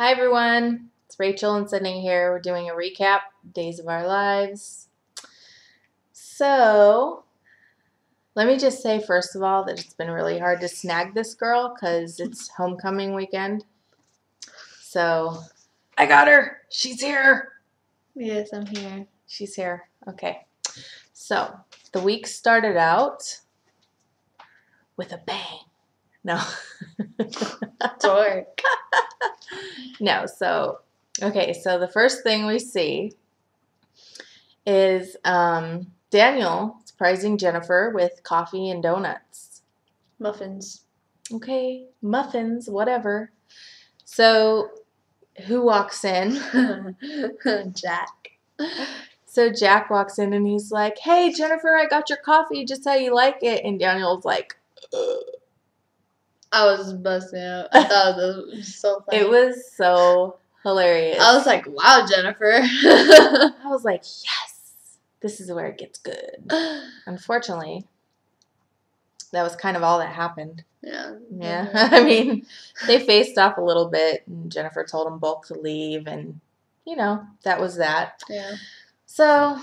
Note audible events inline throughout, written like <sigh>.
Hi everyone, it's Rachel and Sydney here. We're doing a recap, Days of Our Lives. So, let me just say first of all that it's been really hard to snag this girl because it's homecoming weekend. So, I got her. She's here. Yes, I'm here. She's here. Okay. So, the week started out with a bang. No. Dork. <laughs> <laughs> no, so okay, so the first thing we see is um, Daniel surprising Jennifer with coffee and donuts. Muffins. Okay, muffins, whatever. So who walks in? <laughs> Jack. <laughs> So Jack walks in and he's like, "Hey Jennifer, I got your coffee just how you like it." And Daniel's like, Ugh. I was busting out. I thought it was <laughs> so funny. "It was so hilarious." I was like, wow, Jennifer. <laughs> I was like, "Yes, this is where it gets good." <sighs> Unfortunately, that was kind of all that happened. yeah. Yeah, <laughs> I mean, they faced off a little bit, and Jennifer told them both to leave, and you know that was that. Yeah. So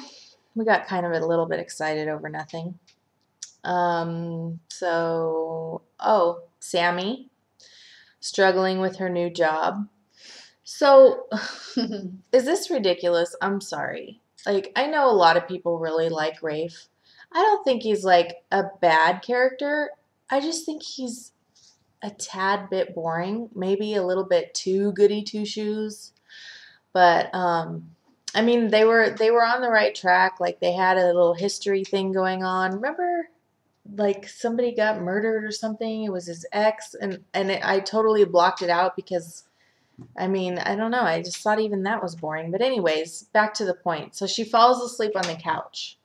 we got kind of a little bit excited over nothing. Um, so oh, Sami struggling with her new job. So <laughs> is this ridiculous? I'm sorry. Like I know a lot of people really like Rafe. I don't think he's like a bad character. I just think he's a tad bit boring, maybe a little bit too goody two shoes. But um I mean they were they were on the right track. Like they had a little history thing going on. Remember like somebody got murdered or something. It was his ex and and it, I totally blocked it out because I mean, I don't know. I just thought even that was boring. But anyways, back to the point. So she falls asleep on the couch.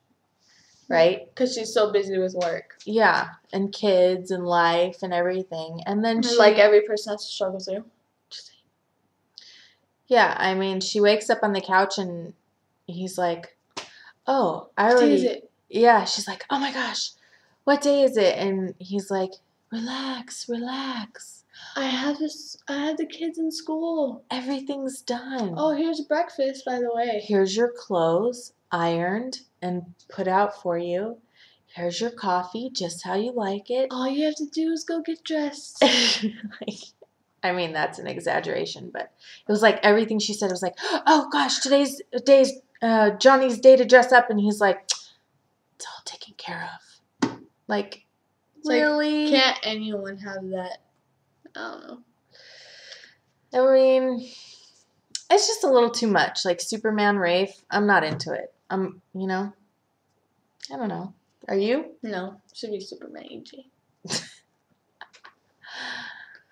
Right? Hmm. Because she's so busy with work. Yeah, and kids and life and everything. And then she like every person has to struggle through. Yeah, I mean, she wakes up on the couch and he's like, "Oh, I already." Yeah, she's like, "Oh my gosh, what day is it?" And he's like, "Relax, relax. I have this. I have the kids in school. Everything's done. Oh, here's breakfast, by the way. Here's your clothes ironed and put out for you. Here's your coffee, just how you like it." All you have to do is go get dressed. <laughs> like, I mean, that's an exaggeration, but it was like everything she said was like, "Oh gosh, today's today's uh, Johnny's day to dress up," and he's like, "It's all taken care of." Like, It's like, really? Can't anyone have that? I don't know. I mean, it's just a little too much. Like Superman Rafe, I'm not into it. I'm, you know, I don't know. Are you? No, should be Superman AJ. <sighs>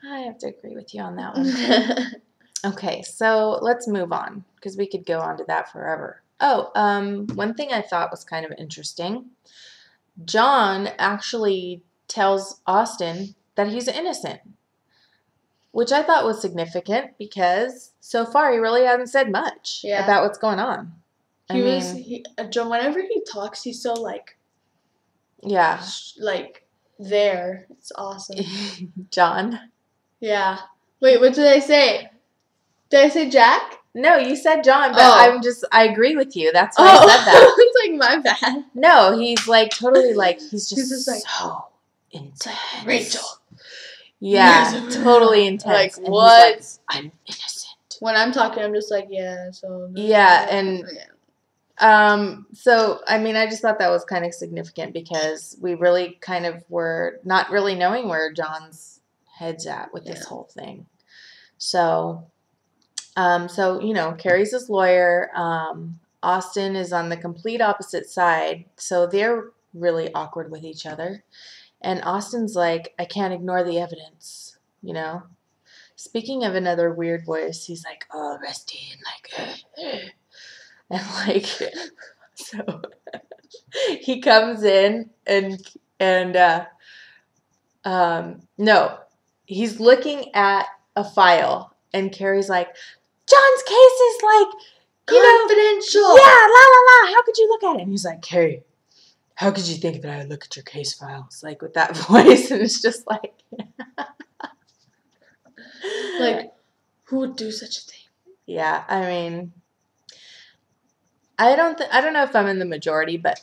I have to agree with you on that one. <laughs> Okay, so let's move on because we could go on to that forever. Oh, um, one thing I thought was kind of interesting. John actually tells Austin that he's innocent, which I thought was significant because so far he really hasn't said much Yeah. about what's going on. I he mean, was he, uh, John. Whenever he talks, he's so like yeah, like there. It's awesome. <laughs> John. Yeah. Wait, what did I say? Did I say Jack? No, you said John, but Oh. I'm just I agree with you. That's why I said <laughs> that. it's like my bad. No, he's like totally like he's just, He's just like, so intense. Rachel. Yeah, <laughs> totally intense. Like And what? like, I'm innocent. when I'm talking, I'm just like, yeah. So Yeah, and- Yeah. Um, so I mean, I just thought that was kind of significant because we really kind of were not really knowing where John's head's at with this whole thing. So, um, so you know, Carrie's his lawyer. Um, Austin is on the complete opposite side, so they're really awkward with each other. And Austin's like, I can't ignore the evidence, you know. Speaking of another weird voice, he's like, "Oh, Rusty," <laughs> and like, and <laughs> like, so <laughs> he comes in and and uh, um, no, he's looking at a file, and Carrie's like, "John's case is like, you know, confidential. yeah, la la la. How could you look at it?" And he's like, "Carrie, how could you think that I would look at your case files like with that <laughs> voice?" And it's just like, <laughs> Like, who Who would do such a thing? Yeah, I mean, I don't. Th- I don't know if I'm in the majority, but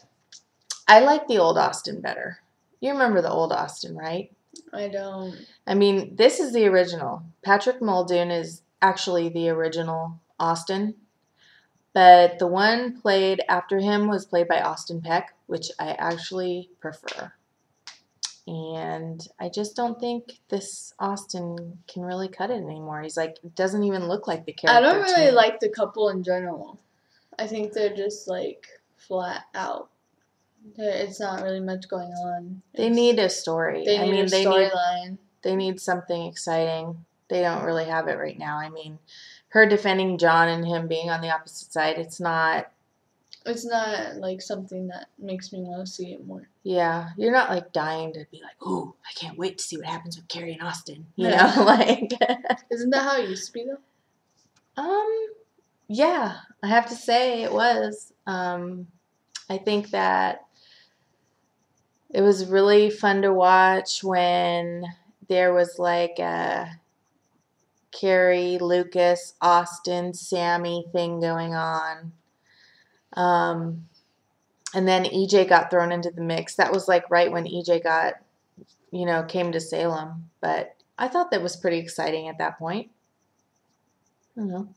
I like the old Austin better. You remember the old Austin, right? I don't. I mean, this is the original. Patrick Muldoon is actually the original Austin, but the one played after him was played by Austin Peck, which I actually prefer. And I just don't think this Austin can really cut it anymore. He's like, doesn't even look like the character. I don't really like the couple in general. I think they're just like flat out. It's not really much going on. They It's- need a story. They I mean, a they need storyline. they need something exciting. They don't really have it right now. I mean, her defending John and him being on the opposite side, it's not. It's not like something that makes me want to see it more. Yeah, you're not like dying to be like, oh, I can't wait to see what happens with Carrie and Austin. You Yeah. know, <laughs> like. <laughs> Isn't that how it used to be though? um, yeah, I have to say it was. Um, I think that it was really fun to watch when there was like a Carrie, Lucas, Austin, Sami thing going on. Um, and then EJ got thrown into the mix. That was like right when EJ got, you know, came to Salem. But I thought that was pretty exciting at that point. I don't know.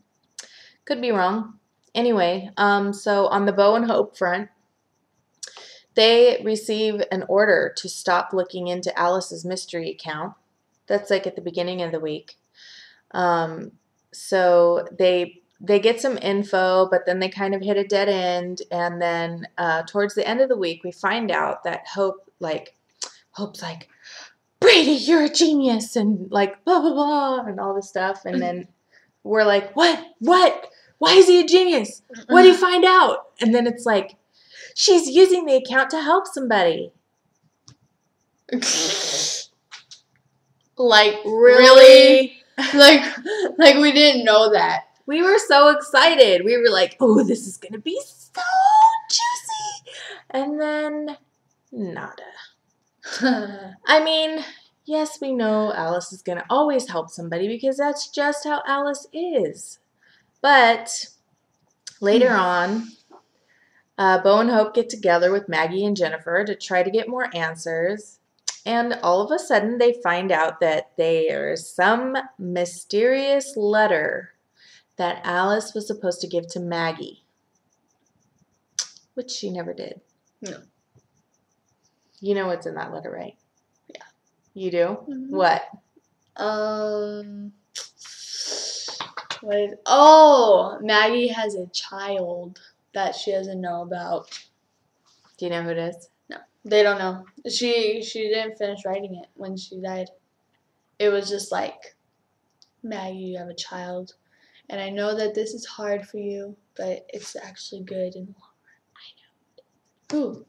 Could be wrong. Anyway, um, so on the Bo and Hope front, they receive an order to stop looking into Alice's mystery account. That's like at the beginning of the week. Um, so they they get some info, but then they kind of hit a dead end. And then uh, towards the end of the week, we find out that Hope like Hope's like Brady, you're a genius, and like blah blah blah, and all this stuff. And then we're like, what? What? Why is he a genius? What do you find out? And then it's like, she's using the account to help somebody. <laughs> like really? <laughs> like like we didn't know that. We were so excited. We were like, oh, this is going to be so juicy. And then, nada. <laughs> I mean, yes, we know Alice is going to always help somebody because that's just how Alice is. But later on, uh, Bo and Hope get together with Maggie and Jennifer to try to get more answers. And all of a sudden, they find out that there's some mysterious letter that Alice was supposed to give to Maggie, which she never did. No. You know what's in that letter, right? Yeah. You do? Mhm. What? Um. What is, oh, Maggie has a child that she doesn't know about. Do you know who it is? They don't know. She she didn't finish writing it when she died. It was just like, Maggie, you have a child, and I know that this is hard for you, but it's actually good in the long run. I know. Ooh,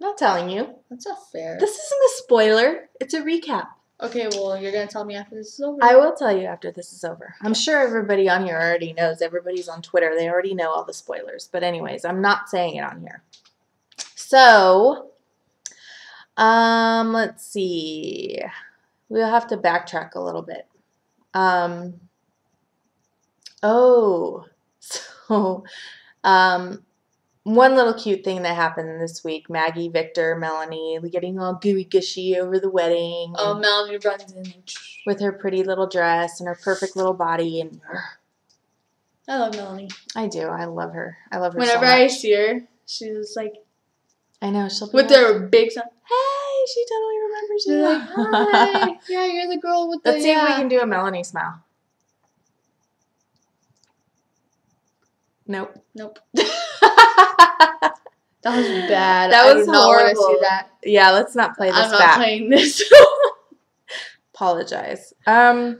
Not telling you. that's not fair. This isn't a spoiler. It's a recap. Okay, well, you're gonna tell me after this is over. I will tell you after this is over. I'm sure everybody on here already knows. Everybody's on Twitter. They already know all the spoilers. But anyways, I'm not saying it on here. So, um, let's see. We'll have to backtrack a little bit. Um, oh, <laughs> so, um, one little cute thing that happened this week Maggie, Victor, Melanie getting all gooey gushy over the wedding. Oh, Melanie runs in. with her pretty little dress and her perfect little body and I love Melanie. I do. I love her. I love her Whenever so I see her, she's like I know she'll be with like, her big son. Hey, she totally remembers you. like, hi, <laughs> yeah, you're the girl with the. Let's see if we can do a Melanie smile. Nope. Nope. <laughs> That was bad. That was do not want to see horrible. that. yeah, let's not play this I'm not back. playing this. <laughs> Apologize. Um.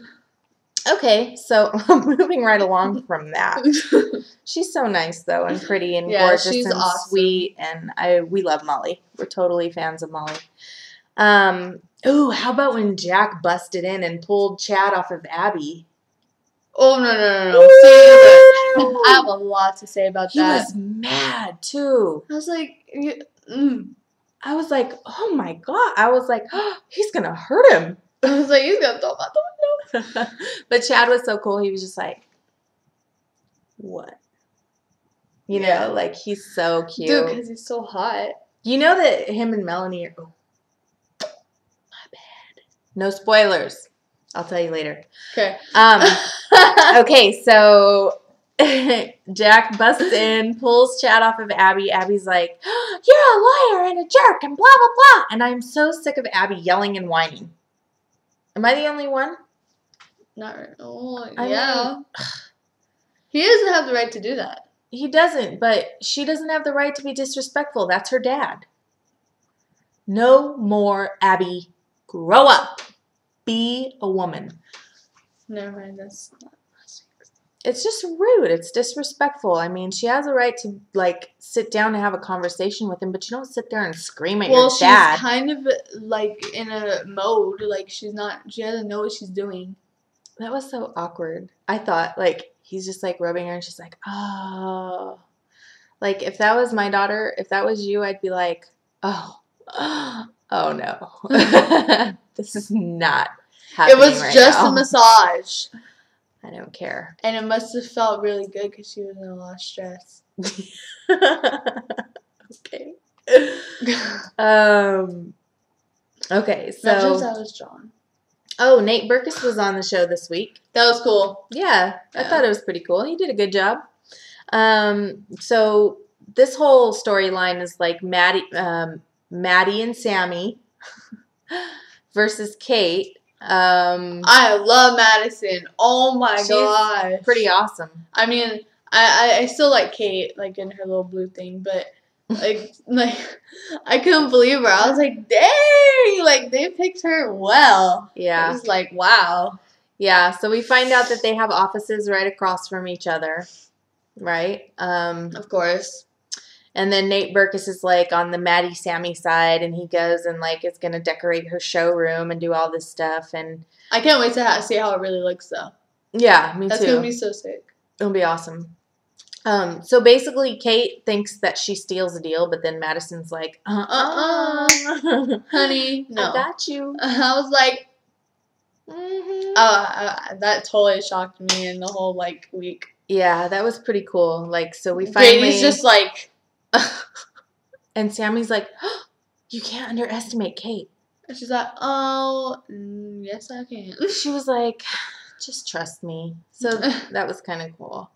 Okay, so <laughs> moving right along from that. <laughs> She's so nice though, and pretty and Yeah, gorgeous she's and awesome. sweet, and I we love Molly. We're totally fans of Molly. Um. Ooh, how about when Jack busted in and pulled Chad off of Abby? oh no no no no! I have a lot to say about He that. was mad too. I was like, mm. I was like, oh my god. I was like, oh, <gasps> he's gonna hurt him. <laughs> I was like, he's gonna throw out the <laughs> but Chad was so cool. He was just like, "What?" You Yeah. know, like he's so cute. Dude, because he's so hot. you know that him and Melanie are. Oh, my bad. No spoilers. I'll tell you later. Okay. Um. <laughs> okay, so Jack busts in, pulls Chad off of Abby. Abby's like, "You're a liar and a jerk," and blah blah blah. And I'm so sick of Abby yelling and whining. Am I the only one? Not. Oh, I yeah. he doesn't have the right to do that. He doesn't, but she doesn't have the right to be disrespectful. That's her dad. No more Abby. Grow up. Be a woman. Never mind. That's not. It's just rude. It's disrespectful. I mean, she has a right to like sit down and have a conversation with him, but you don't sit there and scream at Well, your she's kind of like in a mode like she's not. She doesn't know what she's doing. That was so awkward. I thought like he's just like rubbing her and she's like, "Oh." Like if that was my daughter, if that was you, I'd be like, "Oh. <gasps> Oh no. <laughs> <laughs> this is not happening. It was right just now. a massage, I don't care. and it must have felt really good because she was in a lot of stress. <laughs> okay. <laughs> Um Okay, Not just so that was John. Oh, Nate Berkus was on the show this week. That was cool. Yeah, I thought it was pretty cool. He did a good job. Um, so this whole storyline is like Maddie, um, Maddie and Sami <laughs> versus Kate. Um, I love Madison. Oh my She's god. pretty awesome. I mean, I, I I still like Kate, like in her little blue thing, but like <laughs> like I couldn't believe her. I was like, dang, like they picked her well. I Yeah, was like, wow. yeah. So we find out that they have offices right across from each other, right? Um, Of course. And then Nate Berkus is like on the Maddie Sami side, and he goes and like is gonna decorate her showroom and do all this stuff. And I can't wait to ha- see how it really looks though. yeah, me That's too. gonna be so sick. It'll be awesome. Um, so basically, Kate thinks that she steals a deal, but then Madison's like, uh uh <laughs> uh Honey, no. I got you. <laughs> I was like, Mhm. uh, uh, that totally shocked me in the whole like week. Yeah, that was pretty cool. Like, so we finally. Brady's just like, <laughs> and Sami's like, <gasps> you can't underestimate Kate. And she's like, oh, mm, yes I can. <laughs> She was like, <sighs> just trust me. So <laughs> that was kind of cool.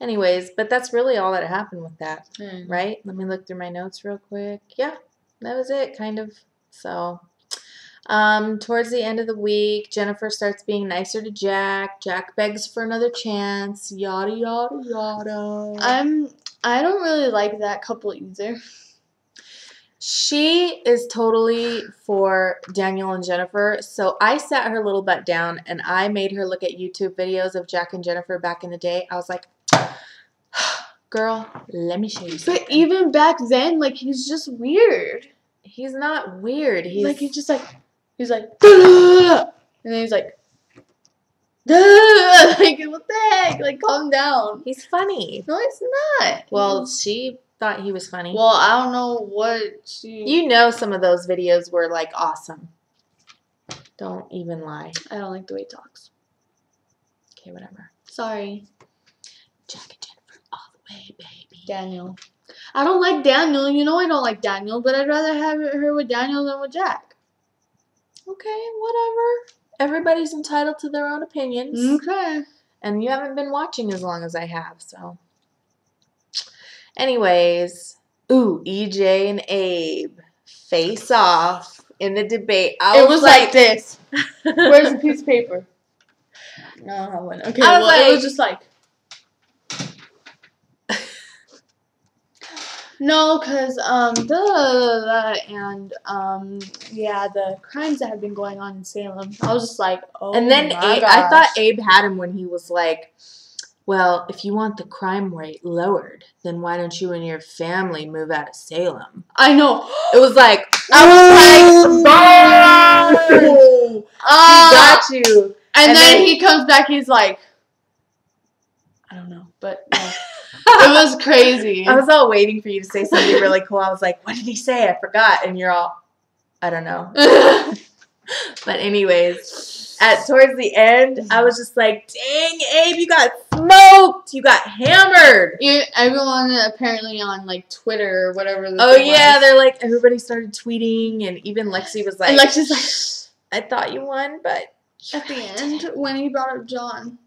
Anyways, but that's really all that happened with that, Mm. right? Let me look through my notes real quick. Yeah, that was it, kind of. So, um, towards the end of the week, Jennifer starts being nicer to Jack. Jack begs for another chance. Yada yada yada. I'm. I don't really like that couple either. She is totally for Daniel and Jennifer. So I sat her little butt down and I made her look at YouTube videos of Jack and Jennifer back in the day. I was like, <sighs> girl, let me show you something. But even back then, like he's just weird. he's not weird. He's like he's just like he's like and then he's like <laughs> like what the heck? Like calm down. he's funny. No, it's not. Well, she thought he was funny. well, I don't know what she. you know some of those videos were like awesome. Don't even lie. I don't like the way he talks. Okay, whatever. Sorry, Jack and Jennifer all the way, baby. Daniel. I don't like Daniel. You know I don't like Daniel, but I'd rather have her with Daniel than with Jack. Okay, whatever. Everybody's entitled to their own opinions. Okay. And you haven't been watching as long as I have, so. Anyways, ooh, EJ and Abe face off in the debate. I it was like, this. <laughs> Where's the piece of paper? No, I one. Okay, I was well, it was just like. No, cause um, the and um, yeah, the crimes that have been going on in Salem. I was just like, oh. and then my Abe, I thought. Abe had him when he was like, well, if you want the crime rate lowered, then why don't you and your family move out of Salem? I know. It was like, I was <gasps> like, "Burn! He Ah! got you. and, and then, then- he comes back. He's like, I don't know, but yeah. <laughs> it was crazy. I was all waiting for you to say something really cool. I was like, what did he say? I forgot. And you're all, I don't know. <laughs> but anyways, at towards the end, I was just like, "Dang, Abe, you got smoked. You got hammered." You, everyone apparently on like Twitter or whatever. the Oh yeah, was. they're like everybody started tweeting, and even Lexie was like, and Lexie's like "I thought you won, but at the end when he brought up John.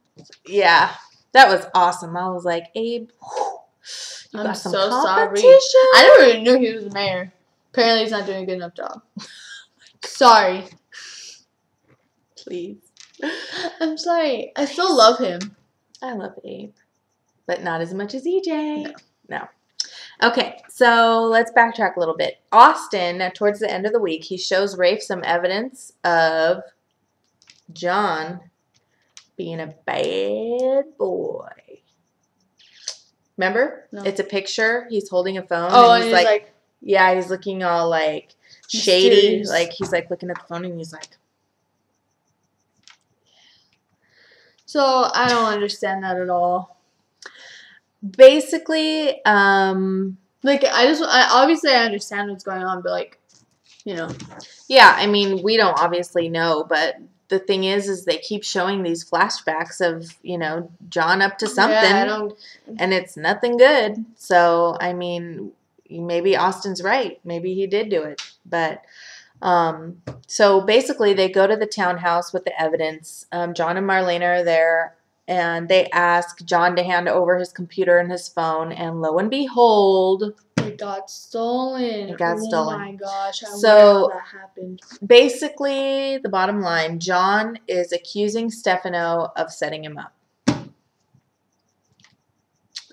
yeah, that was awesome." I was like, "Abe, you I'm got some so sorry. competition." I never even knew he was the mayor. Apparently, he's not doing a good enough job. Sorry. Please, I'm sorry. I still love him. I love Abe, but not as much as EJ. No. Okay, so let's backtrack a little bit. Austin, towards the end of the week, he shows Rafe some evidence of John being a bad boy. Remember? No. It's a picture. He's holding a phone. Oh, and he's, like, like, yeah, he's looking all like shady. Mysterious. Like he's like looking at the phone and he's like, so I don't understand that at all. basically, um, Like, I just, I, obviously, I understand what's going on, but like, you know, Yeah, I mean, we don't obviously know, but the thing is, is they keep showing these flashbacks of you know John up to something, Yeah, and it's nothing good. So I mean, maybe Austin's right. Maybe he did do it, but um, so basically, they go to the townhouse with the evidence. Um, John and Marlena are there. And they ask John to hand over his computer and his phone, and lo and behold, It got stolen. It got oh stolen. my gosh! I So- how that happened. basically the bottom line john is accusing stefano of setting him up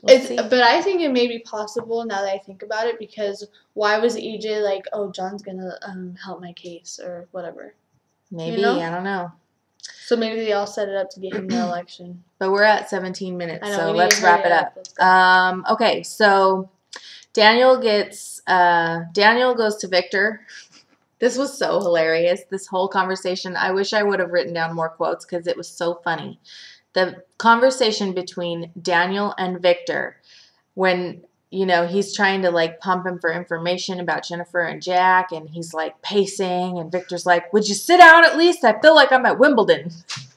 It's, but I think it may be possible now that I think about it because why was EJ like, oh, John's gonna um, help my case or whatever? maybe know? i don't know So maybe they all set it up to get him the election. but we're at 17 minutes know. so let's wrap it up Let's um okay so daniel gets uh daniel goes to victor. <laughs> This was so hilarious. This whole conversation i wish i would have written down more quotes because it was so funny. The conversation between daniel and victor when you know he's trying to like pump him for information about jennifer and jack and he's like pacing and victor's like would you sit down at least? I feel like i'm at wimbledon <laughs>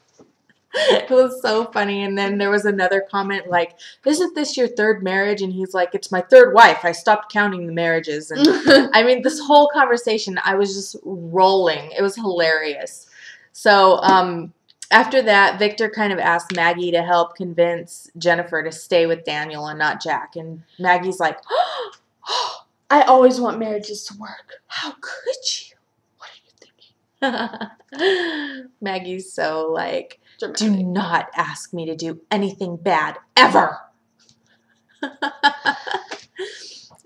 <laughs> it was so funny and then there was another comment like isn't this your third marriage and he's like it's my third wife i stopped counting the marriages and <laughs> I mean, this whole conversation, I was just rolling. It was hilarious. So, um, after that, Victor kind of asked Maggie to help convince Jennifer to stay with Daniel and not Jack. And Maggie's like, <gasps> I always want marriages to work. How could you? What are you thinking? <laughs> Maggie's so like, do not ask me to do anything bad ever. <laughs>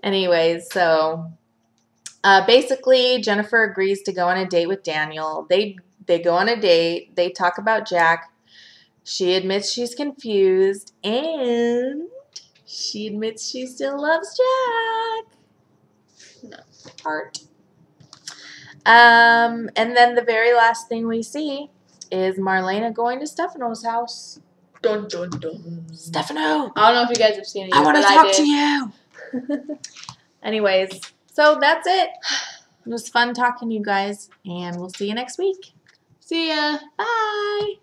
Anyways, so uh, basically, Jennifer agrees to go on a date with Daniel. They they go on a date. They talk about Jack. She admits she's confused, and she admits she still loves Jack. No. Heart. Um, and then the very last thing we see is Marlena going to Stefano's house. Dun, dun, dun. Stefano, I don't know if you guys have seen it. I want to talk to you. <laughs> Anyways, so that's it. It was fun talking to you guys, and we'll see you next week. See ya. Bye.